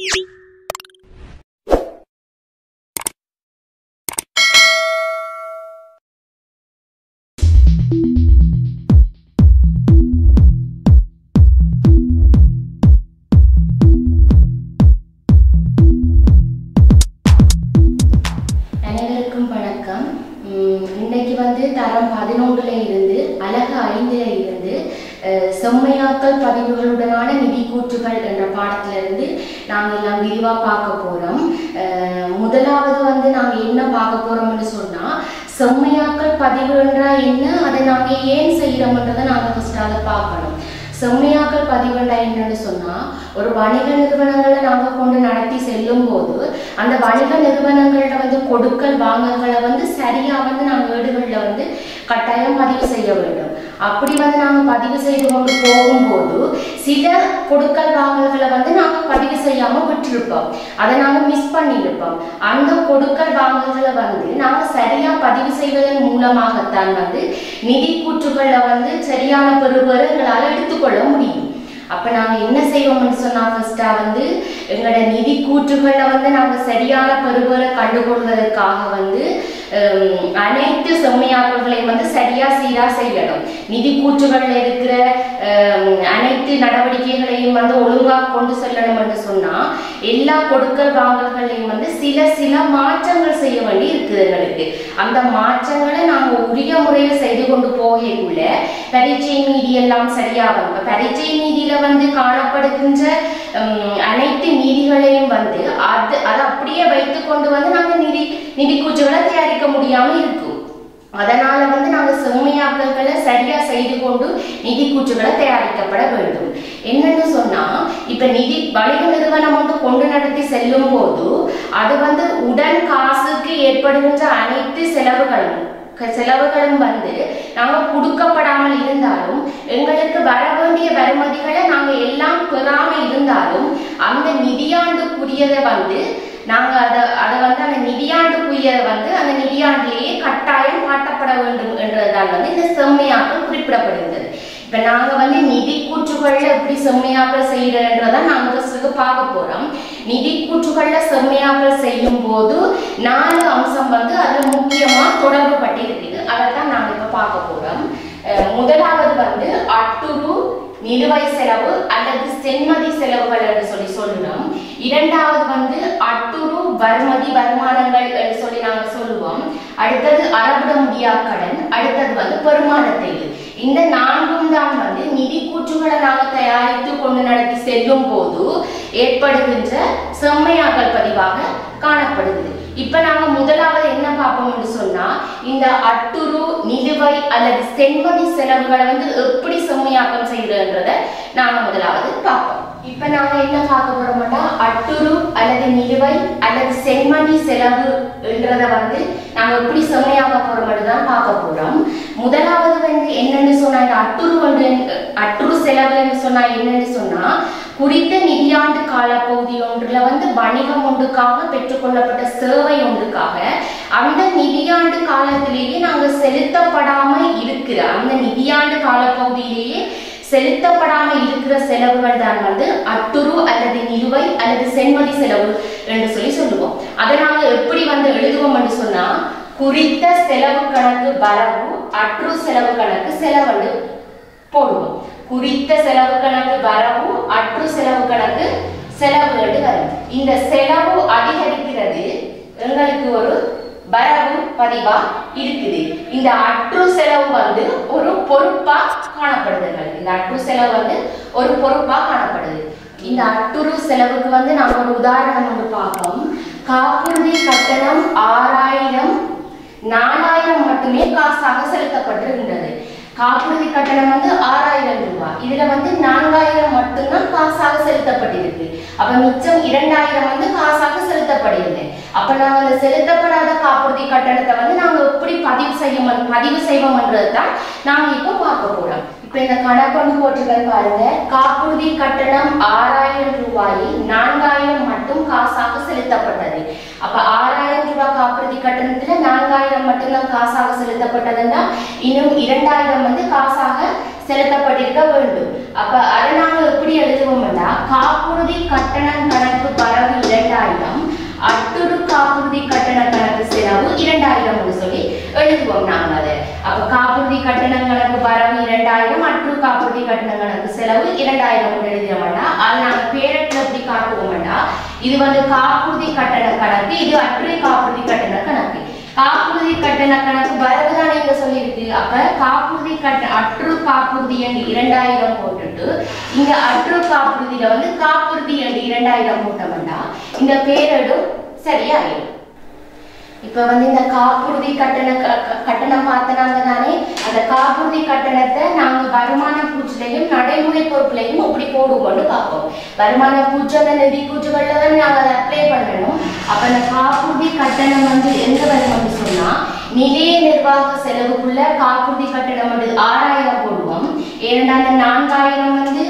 you பதினொன்றுல இருந்து அழகு ஐந்துல இருந்து அஹ், செம்மையாக்கல் பதிவுகளுடனான நிதி கூற்றுகள் என்ற பாடத்துல இருந்து நாங்கள் எல்லாம் விரிவா பார்க்க போறோம். அஹ், முதலாவது வந்து நாங்க என்ன பார்க்க போறோம்னு சொன்னா செம்மையாக்கல் பதிவு என்றால் என்ன அதை நாங்க ஏன் செய்யறோம்ன்றதை நாங்க ஃபர்ஸ்ட் அதை பார்க்கணும். செம்மையாக்கல் பதிவுண்டா என்னன்னு சொன்னா ஒரு வணிக நிறுவனங்களை நாங்க கொண்டு நடத்தி செல்லும் போது அந்த வணிக நிறுவனங்கள்ட்ட வந்து கொடுக்கல் வாங்கல்களை வந்து சரியா வந்து நாங்க வீடுகளில் வந்து கட்டாயம் பதிவு செய்ய வேண்டும். அப்படி வந்து நாங்கள் பதிவு செய்து கொண்டு போகும்போது சில கொடுக்கல் வாங்கல்களை வந்து நாங்கள் பதிவு செய்யாமல் விட்டிருப்போம். அதை நாங்கள் மிஸ் பண்ணியிருப்போம். அந்த கொடுக்கல் வாங்கல்களை வந்து நாங்கள் சரியாக பதிவு செய்வதன் மூலமாகத்தான் வந்து நிதி கூற்றுகளை வந்து சரியான பெறுபேறு எங்களால் எடுத்துக்கொள்ள முடியும். அப்போ நாங்கள் என்ன செய்வோம்னு சொன்னால் ஃபர்ஸ்டா வந்து எங்களோட நிதி கூற்றுகளை வந்து நாங்கள் சரியான பெறுபேறை கண்டுகொள்வதற்காக வந்து அனைத்து செம்மையாக்கல்களையும் வந்து சரியா சீரா செய்யணும். நிதி கூற்றுகள்ல இருக்கிற அனைத்து நடவடிக்கைகளையும் வந்து ஒழுங்காக கொண்டு செல்லணும் என்று சொன்னா எல்லா கொடுக்கல் வாங்கல்களையும் வந்து சில சில மாற்றங்கள் செய்ய வேண்டி இருக்குது எங்களுக்கு. அந்த மாற்றங்களை நாங்க உரிய முறையில் செய்து கொண்டு போகக்குள்ள பரீட்சை நீதி எல்லாம் சரியா பரீட்சை நீதியில வந்து காணப்படுகின்ற அனைத்து நீதிகளையும் வந்து அது அதை அப்படியே வைத்து கொண்டு வந்து நாங்க நிதி நிதி தயாரிக்க முடியாம இருக்கும். அதனால வந்து நாங்க செம்மையாக்கல்களை சரியா செய்து கொண்டு நிதி கூற்றுகளை தயாரிக்கப்பட வேண்டும். என்னன்னு சொன்னா இப்ப நிதி வணிக நிறுவனம் வந்து கொண்டு நடத்தி செல்லும் போது அது வந்து உடன் காசுக்கு ஏற்படுகின்ற அனைத்து செலவுகளும் செலவுகளும் வந்து நாங்க கொடுக்கப்படாமல் இருந்தாலும் எங்களுக்கு வர வேண்டிய வருமதிகளை நாங்க எல்லாம் பெறாம இருந்தாலும் அந்த நிதியாண்டுக்குரியதை வந்து நாங்க அதை அதை வந்து அந்த நிதியாண்டுக்குரியதை வந்து அந்த நிதியாண்டிலேயே கட்டாயம் காட்டப்பட வேண்டும் என்றதால் வந்து இந்த செம்மையாக்கம் குறிப்பிடப்படுகிறது இப்ப நாங்க வந்து நிதி கூற்றுகள்ல எப்படி செம்மையாக்கல் செய்யறன்றதை நாங்க ஃபர்ஸ்ட் பார்க்க போறோம். நிதி கூற்றுகள்ல செம்மையாக்கல் செய்யும் போது நாலு அம்சம் வந்து அதுல முக்கியமா தொடர்பு பட்டு இருக்குது அதைத்தான் நாங்க இப்ப பார்க்க போறோம். முதலாவது வந்து அட்டுரு நிலுவை செலவு அல்லது சென்மதி செலவுகள் என்று சொல்லி சொல்லுறோம். இரண்டாவது வந்து அட்டுரு வருமதி வருமானங்கள் என்று சொல்லி நாங்க சொல்லுவோம். அடுத்தது அறவிட முடியா கடன் அடுத்தது வந்து பெருமான தேவை இந்த நான்கும் தான் வந்து நிதி கூற்றுகளை நாங்க தயாரித்து கொண்டு நடத்தி செல்லும் போது ஏற்படுகின்ற செம்மையாக்கல் பதிவாக காணப்படுகிறது. இப்ப நாங்க முதலாவது என்ன பார்ப்போம்னு சொன்னா இந்த அட்டுரு நிலுவை அல்லது செண்பதி செலவுகளை வந்து எப்படி செம்மையாக்கம் செய்யறதுன்றத நாங்க முதலாவது பார்ப்போம். இப்ப நாங்க என்ன பார்க்க போறோம்னா அட்டுரு அல்லது நிலுவை அல்லது செம்மணி செலவு என்றத வந்து நாங்க எப்படி செம்மையாக்க போறோம்னு தான் பார்க்க போறோம். முதலாவது வந்து என்னன்னு சொன்னா இந்த அட்டுரு ஒன்று அட்டுரு செலவுன்னு சொன்னா என்னன்னு சொன்னா குறித்த நிதியாண்டு காலப்பகுதி ஒன்றுல வந்து வணிகம் ஒன்றுக்காக பெற்றுக்கொள்ளப்பட்ட சேவை ஒன்றுக்காக அந்த நிதியாண்டு காலத்திலேயே நாங்கள் செலுத்தப்படாமல் இருக்கிற அந்த நிதியாண்டு காலப்பகுதியிலேயே செலுத்தப்படாம இருக்கிற செலவுகள் தான் வந்து அட்டுரு அல்லது நிலுவை அல்லது சென்மதி செலவு என்று சொல்லி சொல்லுவோம். அதை நாங்க எப்படி வந்து எழுதுவோம் என்று சொன்னா குறித்த செலவு கணக்கு வரவு அற்று செலவு கணக்கு செலவண்டு போடுவோம். குறித்த செலவு கணக்கு வரவு அற்று செலவு கணக்கு செலவுகள் வரும். இந்த செலவு அதிகரிக்கிறது எங்களுக்கு ஒரு வரவு பதிவா இருக்குது. இந்த அற்று செலவு வந்து ஒரு பொறுப்பா காணப்படுது இந்த அற்று செலவு வந்து ஒரு பொறுப்பா காணப்படுது. இந்த அட்டுரு செலவுக்கு வந்து நம்ம ஒரு உதாரணம் வந்து பார்ப்போம். காப்புறுதி கட்டணம் ஆறாயிரம் நாலாயிரம் மட்டுமே காசாக செலுத்தப்பட்டிருக்கின்றது. காப்புறுதி கட்டணம் வந்து ஆறாயிரம் ரூபாய். இதுல வந்து நான்காயிரம் மட்டும்தான் காசாக செலுத்தப்பட்டிருக்கு. அப்ப மிச்சம் இரண்டாயிரம் வந்து காசாக செலுத்தப்படுகிறது. அப்ப நாங்க அந்த செலுத்தப்படாத காப்புறுதி கட்டணத்தை வந்து நாங்க எப்படி பதிவு செய்ய பதிவு செய்வோம்ன்றதுதான் நாங்க இப்போ பார்க்க போறோம். இந்த கணக்கொண்டு போட்டுகள் பாருங்க. காப்புறுதி கட்டணம் ஆறாயிரம் ரூபாயில் நான்காயிரம் மட்டும் காசாக செலுத்தப்பட்டது. அப்ப ஆறாயிரம் ரூபாய் காப்புறுதி கட்டணத்துல நான்காயிரம் மட்டும்தான் காசாக செலுத்தப்பட்டதுன்னா இன்னும் இரண்டாயிரம் வந்து காசாக செலுத்தப்பட்டிருக்க வேண்டும். அப்ப அதை நாங்க எப்படி எழுதுவோம்னா காப்புறுதி கட்டணம் கணக்கு பரவு இரண்டாயிரம் அட்டுரு காப்புறுதி கட்டண கணக்கு செலவு இரண்டாயிரம் சொல்லி எழுதுவோம் நாங்கள் அதை. அப்ப காப்புறுதி கட்டண கணக்கு வரவு இரண்டாயிரம் அற்று காப்புறுதி கட்டண கணக்கு செலவு இரண்டாயிரம் எழுதினோம்னா அது நாங்க பேரட்ல எப்படி காட்டுவோம்னா இது வந்து காப்புறுதி கட்டண கணக்கு இது அற்று காப்புறுதி கட்டண கணக்கு. காப்புறுதி கட்டண கணக்கு வரவு நீங்க சொல்லியிருக்கு. அப்ப காப்புறுதி கட்ட அற்று காப்புறுதி என்று இரண்டாயிரம் போட்டுட்டு இங்க அற்று காப்புறுதியில வந்து காப்புறுதி என்று இரண்டாயிரம் போட்டோம்னா இந்த பேரடும் சரியாயிடும் இப்ப வந்து இந்த காப்புறுதி கட்டண க- கட்டணம் பார்த்தனாங்க தானே அந்த காப்புறுதி கட்டணத்தை நாங்க வருமான பூச்சிலையும் நடைமுறை பொறுப்புலையும் எப்படி போடுவோம்னு பார்ப்போம். வருமான பூச்சி அந்த நிதி பூச்சிகள்ல தான் நாங்க அதை அப்ளை பண்ணணும். அப்ப அந்த காப்புறுதி கட்டணம் வந்து எங்க வரும்னு சொன்னா நிலைய நிர்வாக செலவுக்குள்ள காப்புறுதி கட்டணம் வந்து ஆறாயிரம் போடுவோம். ஏன்னா அந்த நான்காயிரம் வந்து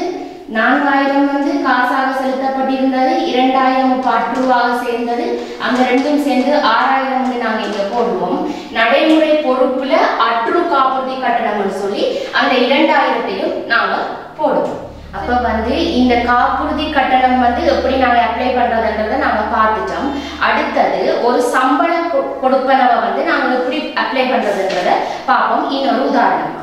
நான்காயிரம் வந்து காசாக செலுத்தப்பட்டிருந்தது இரண்டாயிரம் பற்றுவாக சேர்ந்தது. அங்க ரெண்டும் சேர்ந்து ஆறாயிரம் வந்து நாங்க இங்க போடுவோம். நடைமுறை பொறுப்புல அற்று காப்புறுதி கட்டணம்னு சொல்லி அந்த இரண்டாயிரத்தையும் நாங்க போடுவோம். அப்ப வந்து இந்த காப்புறுதி கட்டணம் வந்து எப்படி நாங்க அப்ளை பண்ணுறதுன்றத நாங்க பார்த்துட்டோம். அடுத்தது ஒரு சம்பள கொ- கொடுப்பனவை வந்து நாங்க எப்படி அப்ளை பண்ணுறதுன்றத பார்ப்போம். இன்னொரு உதாரணமா.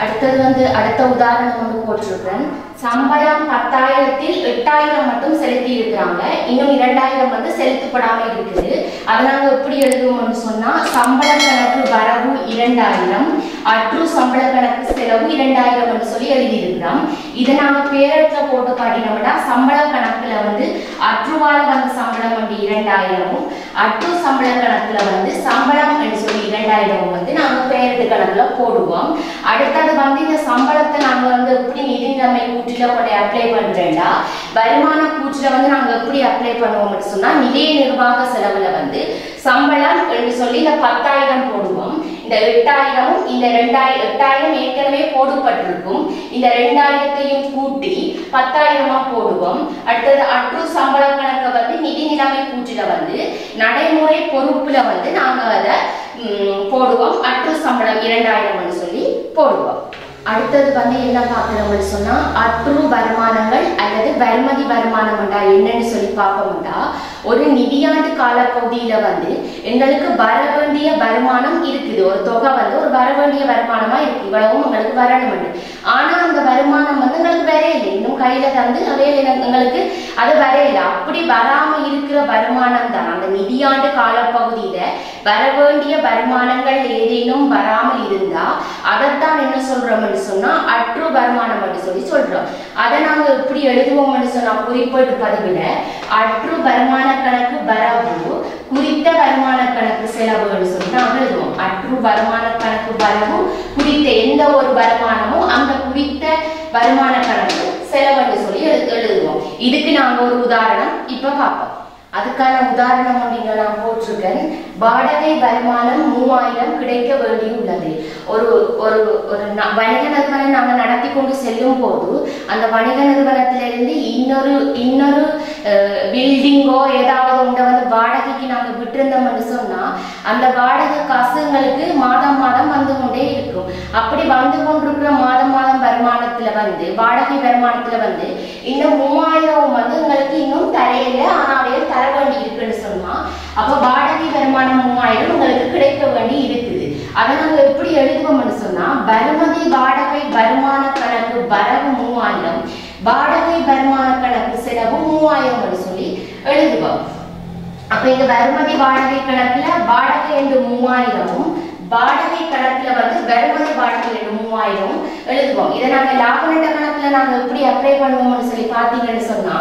அடுத்தது வந்து அடுத்த உதாரணம் வந்து போட்டிருக்கேன் சம்பளம் பத்தாயிரத்தில் எட்டாயிரம் மட்டும் செலுத்தி இருக்கிறாங்க. இன்னும் இரண்டாயிரம் வந்து செலுத்தப்படாம இருக்குது. அதை நாங்க எப்படி எழுதுவோம்னு சொன்னா சம்பள கணக்கு வரவு இரண்டாயிரம். அற்று சம்பள கணக்கு செலவு இரண்டாயிரம் சொல்லி எழுதியிருக்கிறோம். இதை நாங்க பேரத்துல போட்டு காட்டினோம்னா சம்பள கணக்குல வந்து அற்றுவால வந்து சம்பளம் வந்து இரண்டாயிரமும் அற்று சம்பள கணக்குல வந்து சம்பளம் என்று சொல்லி இரண்டாயிரமும் வந்து நாங்க பேரட்டு கணக்குல போடுவோம். அடுத்தது வந்து இந்த சம்பளத்தை நாங்க வந்து எப்படி நிதி நிலைமை கூட்டில கொண்டு அப்ளை பண்றேன்டா வருமான கூற்றில வந்து நாங்க எப்படி அப்ளை பண்ணுவோம்னு சொன்னா நிதிய நிர்வாக செலவுல வந்து சம்பளம் என்று சொல்லி இந்த பத்தாயிரம் போடுவோம். இந்த எட்டாயிரமும் இந்த ரெண்டாயிரம் எட்டாயிரம் ஏற்கனவே போடப்பட்டிருக்கும். இந்த ரெண்டாயிரத்தையும் கூட்டி பத்தாயிரமா போடுவோம். அடுத்தது அற்று சம்பள கணக்கை வந்து நிதி நிலைமை கூட்டில வந்து நடைமுறை பொறுப்புல வந்து நாங்க அதை போடுவோம். அற்று சம்பளம் இரண்டாயிரம்னு சொல்லி போடுவோம். அடுத்தது வந்து என்ன பார்க்கிறோம்னு சொன்னா அற்று வருமானங்கள் அல்லது வருமதி வருமானம் என்னன்னு சொல்லி பார்ப்போம்டா ஒரு நிதியாண்டு காலப்பகுதியில வந்து எங்களுக்கு வர வேண்டிய வருமானம் இருக்குது. ஒரு தொகை வந்து ஒரு வர வேண்டிய வருமானமா இருக்கு. இவ்வளவும் உங்களுக்கு வரணும் ஆனா அந்த வருமானம் வந்து எங்களுக்கு வேற வந்து கையில தந்து அது வரையில அப்படி வராம இருக்கிற வருமானம் தான். அந்த நிதியாண்டு காலப்பகுதியில வர வேண்டிய வருமானங்கள் ஏதேனும் வராமல் இருந்தா அதைத்தான் என்ன சொல்றோம்னு சொன்னா அற்று வருமானம் என்று சொல்லி சொல்றோம். அதை நாங்க எப்படி எழுதுவோம்னு சொன்னா குறிப்பிட்டு பதிவுல அற்று வருமான கணக்கு வரவு குறித்த வருமான கணக்கு செலவுன்னு சொல்லி நாங்க எழுதுவோம். அற்று வருமான கணக்கு வரவும் குறித்த எந்த ஒரு வருமானமும் அந்த குறித்த வருமான கணக்கு செலவுன்னு சொல்லி எழு- எழுதுவோம். இதுக்கு நாங்க ஒரு உதாரணம் இப்ப பார்ப்போம். அதுக்கான உதாரணம் அப்படின்னு நான் போட்டிருக்கேன். வாடகை வருமானம் மூவாயிரம் கிடைக்க வேண்டியுள்ளது ஒரு ஒரு ஒரு வணிக நிறுவனம் நாங்க நடத்தி கொண்டு செல்லும் போது அந்த வணிக நிறுவனத்திலிருந்து இன்னொரு இன்னொரு பில்டிங்கோ ஏதாவது உண்டை வந்து வாடகைக்கு நாங்க விட்டிருந்தோம்னு சொன்னா அந்த வாடகை காசு எங்களுக்கு மாதம் மாதம் வந்து கொண்டே இருக்கும். அப்படி வந்து கொண்டிருக்கிற மாதம் மாதம் வருமானம் வருமானத்துல வந்து வாடகை வருமானத்துல வந்து இன்னும் மூவாயிரம் வந்து உங்களுக்கு இன்னும் தரையில ஆனா அவைய தர வேண்டி இருக்குன்னு சொன்னா அப்ப வாடகை வருமானம் மூவாயிரம் உங்களுக்கு கிடைக்க வேண்டி இருக்குது. அதை நாங்க எப்படி எழுதுவோம்னு சொன்னா வருமதி வாடகை வருமான கணக்கு வரவு மூவாயிரம் வாடகை வருமான கணக்கு செலவு மூவாயிரம் சொல்லி எழுதுவோம். அப்ப இந்த வருமதி வாடகை கணக்குல வாடகை என்று மூவாயிரமும் வாடகை கணக்குல வந்து வருமதி வாடகை மூவாயிரம் எழுதுவோம். இதை நாங்க லாப நட்ட கணக்குல நாங்க எப்படி அப்ளை பண்ணுவோம்னு சொல்லி பாத்தீங்கன்னு சொன்னா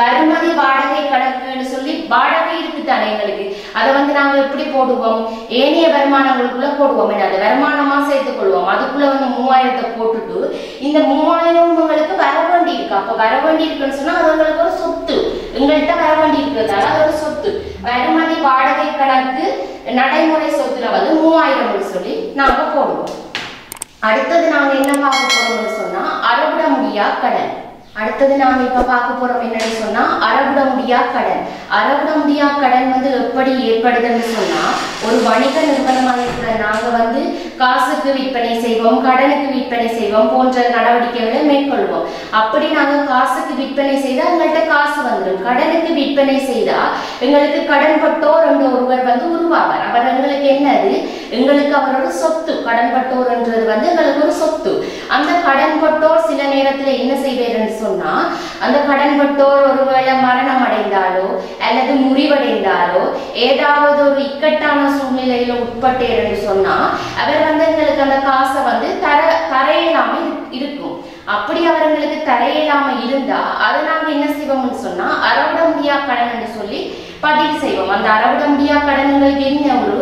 வருமதி வாடகை கணக்குன்னு சொல்லி வாடகை இருக்கு தானே எங்களுக்கு? அதை வந்து நாங்க எப்படி போடுவோம்? ஏனைய வருமானங்களுக்குள்ள போடுவோம். என்ன அது வருமானமா சேர்த்துக் கொள்வோம் அதுக்குள்ள வந்து மூவாயிரத்தை போட்டுட்டு இந்த மூவாயிரம் உங்களுக்கு வர வேண்டி இருக்கு அப்ப வர வேண்டி இருக்குன்னு சொன்னா அது உங்களுக்கு ஒரு சொத்து. எங்கள்கிட்ட வர வேண்டி இருக்கிறதால அது ஒரு சொத்து. வருமதி வாடகை கணக்கு நடைமுறை சொத்துல வந்து மூவாயிரம் சொல்லி நாங்க போடுவோம். அடுத்தது நாங்க என்ன பார்க்க போறோம்னு சொன்னா அறுபட முடியா கடன் அடுத்தது நாம் இப்ப பார்க்க போறோம் என்னன்னு சொன்னா அரபுடமுடியா முடியா கடன். அரபுடமுடியா முடியா கடன் வந்து எப்படி ஏற்படுதுன்னு சொன்னா ஒரு வணிக நிறுவனமாக இருக்கிற நாங்க வந்து காசுக்கு விற்பனை செய்வோம் கடனுக்கு விற்பனை செய்வோம் போன்ற நடவடிக்கைகளை மேற்கொள்வோம். அப்படி நாங்க காசுக்கு விற்பனை செய்தா எங்கள்கிட்ட காசு வந்துடும் கடனுக்கு விற்பனை செய்தா எங்களுக்கு கடன் பட்டோர் என்ற ஒருவர் வந்து உருவாவார். அவர் எங்களுக்கு என்னது? எங்களுக்கு அவரோட சொத்து. கடன் பட்டோர்ன்றது வந்து எங்களுக்கு ஒரு சொத்து. அந்த கடன் பட்டோர் சில நேரத்துல என்ன செய்வார்னு சொன்னா அந்த கடன்பட்டோர் ஒருவேளை மரணம் அடைந்தாலோ அல்லது முறிவடைந்தாலோ ஏதாவது ஒரு இக்கட்டான சூழ்நிலையில உட்பட்டேன்னு சொன்னா அவர் வந்து எங்களுக்கு அந்த காசை வந்து தர தரையிலாம இருக்கும். அப்படி அவர்களுக்கு தரையில்லாம இருந்தா அதை நாங்க என்ன செய்வோம்னு சொன்னா அறவிட முடியா கடன் சொல்லி பதிவு செய்வோம். அந்த அறவிட முடியா கடன்களுக்கு என்ன? ஒரு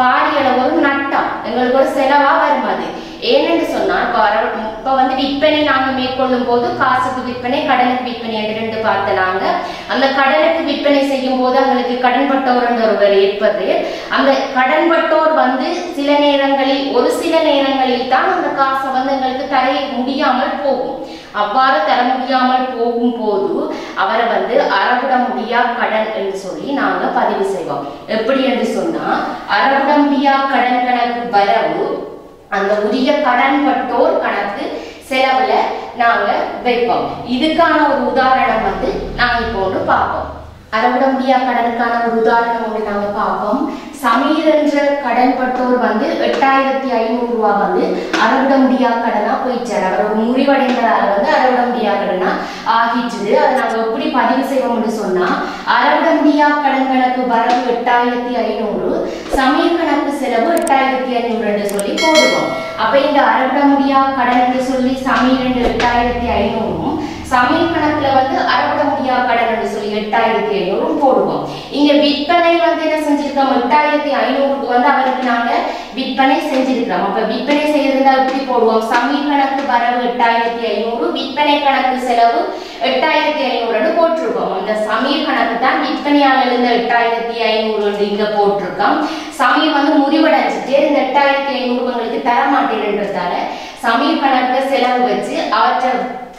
பாரியளவு ஒரு நட்டம். எங்களுக்கு ஒரு செலவா வரும் அது. ஏனென்று சொன்னால் இப்ப வர இப்போ வந்து விற்பனை நாங்க மேற்கொள்ளும் போது காசுக்கு விற்பனை கடனுக்கு விற்பனை என்று ரெண்டு பார்த்தனாங்க அந்த கடனுக்கு விற்பனை செய்யும் போது அவங்களுக்கு கடன்பட்டோர் என்ற ஒருவர் இருப்பது. அந்த கடன்பட்டோர் வந்து சில நேரங்களில் ஒரு சில நேரங்களில் தான் அந்த காசை வந்து எங்களுக்கு தர முடியாமல் போகும். அவ்வாறு தர முடியாமல் போகும் போது அவரை வந்து அறவிட முடியா கடன் என்று சொல்லி நாங்க பதிவு செய்வோம். எப்படி என்று சொன்னா அறவிட முடியா கடன் கணக்கு வரவு அந்த உரிய கடன்பட்டோர் கணக்கு செலவுல நாங்க வைப்போம். இதுக்கான ஒரு உதாரணம் வந்து நாங்க இப்போ ஒன்று பார்ப்போம். அறவிட முடியா கடனுக்கான ஒரு உதாரணம் ஒன்று நாங்க பார்ப்போம். சமீர் என்ற கடன் பட்டோர் வந்து எட்டாயிரத்தி ஐநூறு ரூபா வந்து அறவிட முடியா கடனா போயிச்சார். அவர் ஒரு முறிவடைந்ததால வந்து அறவிட முடியா கடனா ஆகிட்டுது. அதை நாங்க எப்படி பதிவு செய்வோம்னு சொன்னா அறவிட முடியா கடன் கணக்கு வரவு எட்டாயிரத்தி ஐநூறு சமீர் கணக்கு செலவு எட்டாயிரத்தி ஐநூறுன்னு சொல்லி போடுவோம். அப்ப இந்த அறவிட முடியா கடன் என்று சொல்லி சமீர் என்று எட்டாயிரத்தி ஐநூறும் சமையல் கணக்குல வந்து அறவிட முடியா கடன் என்று சொல்லி எட்டாயிரத்தி ஐநூறும் போடுவோம். இங்க விற்பனை வந்து என்ன செஞ்சிருக்கோம்? எட்டாயிரத்தி ஐநூறுக்கு வந்து அவருக்கு நாங்க விற்பனை செஞ்சிருக்கிறோம். அப்ப விற்பனை செய்திருந்தா எப்படி போடுவோம்? சமையல் கணக்கு வரவு எட்டாயிரத்தி ஐநூறு விற்பனை கணக்கு செலவு எட்டாயிரத்தி ஐநூறுன்னு போட்டிருக்கோம். அந்த சமீர் கணக்கு தான் விற்பனையாளர் இருந்த எட்டாயிரத்தி ஐநூறு இங்க போட்டிருக்கோம். சமயம் வந்து முடிவடைஞ்சிட்டு இந்த எட்டாயிரத்தி ஐநூறு உங்களுக்கு தர மாட்டேன்றதால சமீர் கணக்கு செலவு வச்சு அவற்றை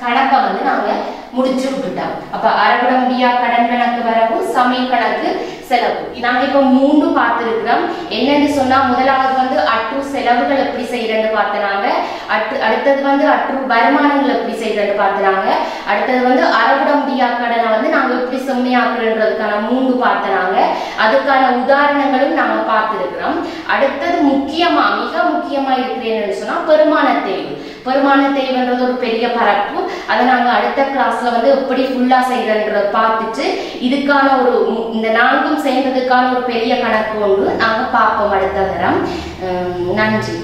கணக்கை வந்து நாங்க முடிச்சு விட்டுட்டோம். அப்ப அறவிட முடியா கடன் கணக்கு வரவு சமய கணக்கு செலவு. நாங்க இப்ப மூன்று பார்த்திருக்கிறோம். என்னன்னு சொன்னா முதலாவது வந்து அற்று செலவுகள் எப்படி செய்யறன்னு பார்த்தனாங்க. அட்டு அடுத்தது வந்து அற்று வருமானங்கள் எப்படி செய்யறன்னு பார்த்தனாங்க. அடுத்தது வந்து அறவிட முடியா கடனை வந்து நாங்க எப்படி செம்மையாக்குறதுக்கான மூன்று பார்த்தனாங்க. அதுக்கான உதாரணங்களும் நாங்க பார்த்திருக்கிறோம். அடுத்தது முக்கியமா மிக முக்கியமா இருக்கிறேன்னு சொன்னா பெருமான தேய்வு. பெருமான தேய்வுன்றது ஒரு பெரிய பரப்பு. அதை நாங்க அடுத்த கிளாஸ்ல வந்து எப்படி ஃபுல்லா செய்யறன்றத பார்த்துட்டு இதுக்கான ஒரு இந்த நான்கும் செய்யறதுக்கான ஒரு பெரிய கணக்கு ஒன்று நாங்க பார்ப்போம் அடுத்த தரம் நன்றி.